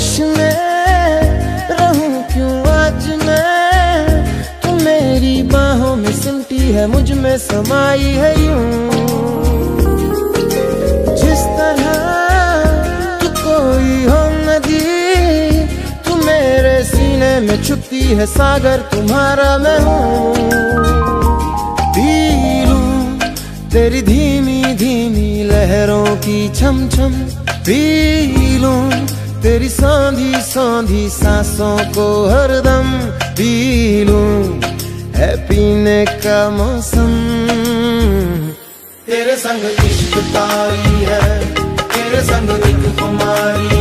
खामोश में रहूँ क्यों आज मैं? तू मेरी बाहों में सिमटी है, मुझमें समाई है यूँ। जिस तरह तू कोई हो नदी, तू मेरे सीने में छुपती है, सागर तुम्हारा मैं हूँ। पीलू तेरी धीमी धीमी लहरों की छम छम पी तेरी साधी साधी सांसों को हरदम पी लूँ है पीने का मौसम। तेरे संग इश्क तारी है, तेरे संग एक कुमारी